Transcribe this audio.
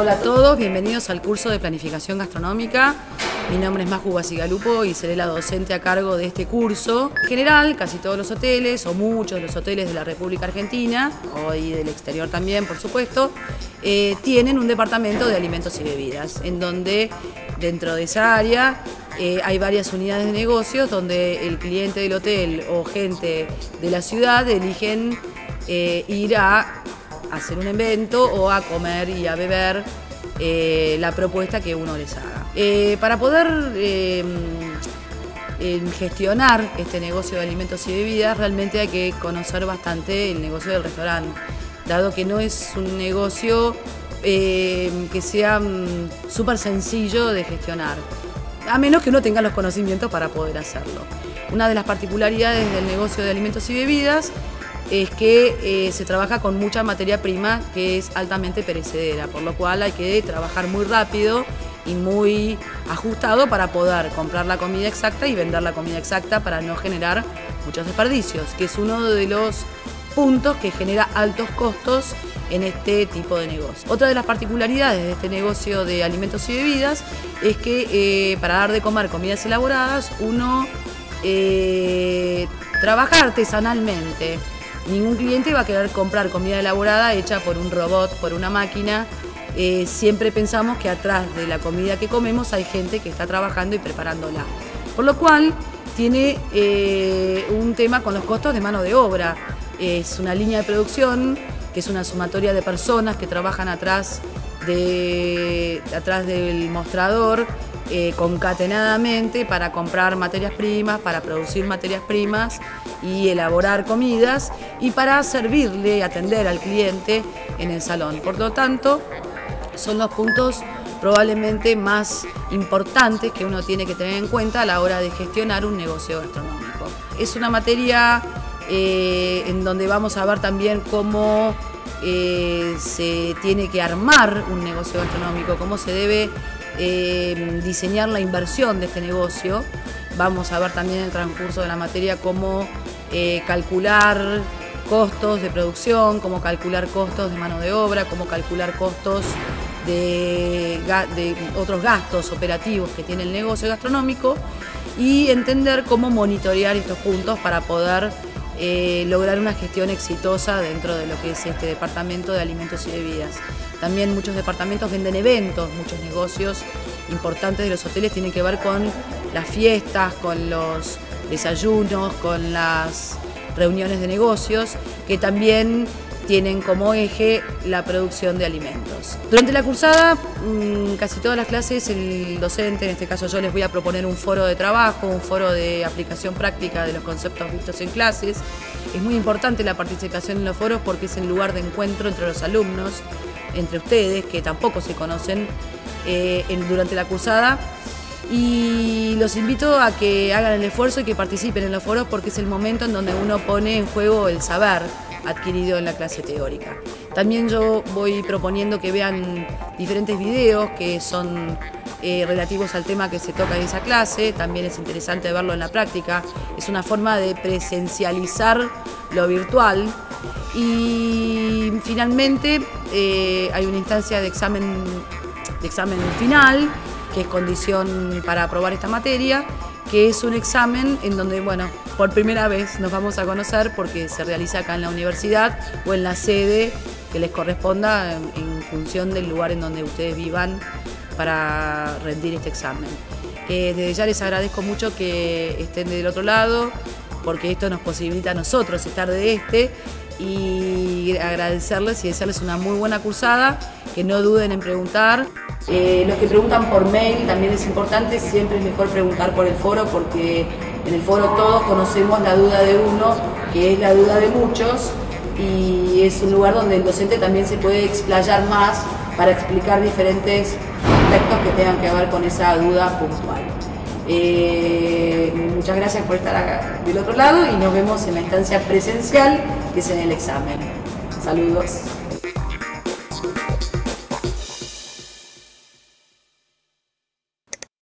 Hola a todos, bienvenidos al curso de Planificación Gastronómica. Mi nombre es Maju Basigalupo y seré la docente a cargo de este curso. En general, casi todos los hoteles, o muchos de los hoteles de la República Argentina, y del exterior también, por supuesto, eh, tienen un departamento de alimentos y bebidas, en donde dentro de esa área eh, hay varias unidades de negocios donde el cliente del hotel o gente de la ciudad eligen eh, ir a hacer un evento o a comer y a beber eh, la propuesta que uno les haga. Eh, para poder eh, gestionar este negocio de alimentos y bebidas, realmente hay que conocer bastante el negocio del restaurante, dado que no es un negocio que sea mm, súper sencillo de gestionar, a menos que uno tenga los conocimientos para poder hacerlo. Una de las particularidades del negocio de alimentos y bebidas es que eh, se trabaja con mucha materia prima que es altamente perecedera, por lo cual hay que trabajar muy rápido y muy ajustado para poder comprar la comida exacta y vender la comida exacta para no generar muchos desperdicios, que es uno de los puntos que genera altos costos en este tipo de negocio. Otra de las particularidades de este negocio de alimentos y bebidas es que eh, para dar de comer comidas elaboradas uno eh, trabaja artesanalmente. Ningún cliente va a querer comprar comida elaborada hecha por un robot, por una máquina. Eh, siempre pensamos que atrás de la comida que comemos hay gente que está trabajando y preparándola. Por lo cual tiene eh, un tema con los costos de mano de obra. Es una línea de producción que es una sumatoria de personas que trabajan atrás, de, atrás del mostrador eh, concatenadamente para comprar materias primas, para producir materias primas y elaborar comidas y para servirle y atender al cliente en el salón. Por lo tanto, son los puntos probablemente más importantes que uno tiene que tener en cuenta a la hora de gestionar un negocio gastronómico. Es una materia eh, en donde vamos a ver también cómo eh, se tiene que armar un negocio gastronómico, cómo se debe eh, diseñar la inversión de este negocio. Vamos a ver también en el transcurso de la materia cómo eh, calcular costos de producción, cómo calcular costos de mano de obra, cómo calcular costos de, otros gastos operativos que tiene el negocio gastronómico y entender cómo monitorear estos puntos para poder eh, lograr una gestión exitosa dentro de lo que es este departamento de alimentos y bebidas. También muchos departamentos venden eventos, muchos negocios importantes de los hoteles tienen que ver con las fiestas, con los desayunos, con las reuniones de negocios, que también tienen como eje la producción de alimentos. Durante la cursada, mm, casi todas las clases, el docente, en este caso yo, les voy a proponer un foro de trabajo, un foro de aplicación práctica de los conceptos vistos en clases. Es muy importante la participación en los foros porque es el lugar de encuentro entre los alumnos, entre ustedes, que tampoco se conocen eh, durante la cursada. Y los invito a que hagan el esfuerzo y que participen en los foros porque es el momento en donde uno pone en juego el saber adquirido en la clase teórica. También yo voy proponiendo que vean diferentes videos que son eh, relativos al tema que se toca en esa clase, también es interesante verlo en la práctica, es una forma de presencializar lo virtual y finalmente eh, hay una instancia de examen, de examen final que es condición para aprobar esta materia que es un examen en donde, bueno, por primera vez nos vamos a conocer porque se realiza acá en la universidad o en la sede que les corresponda en, función del lugar en donde ustedes vivan para rendir este examen. Desde ya les agradezco mucho que estén del otro lado porque esto nos posibilita a nosotros estar de este y agradecerles y desearles una muy buena cursada, que no duden en preguntar. Eh, los que preguntan por mail también es importante, siempre es mejor preguntar por el foro porque en el foro todos conocemos la duda de uno, que es la duda de muchos, y es un lugar donde el docente también se puede explayar más para explicar diferentes aspectos que tengan que ver con esa duda puntual. Eh, muchas gracias por estar del otro lado y nos vemos en la instancia presencial que es en el examen. Saludos.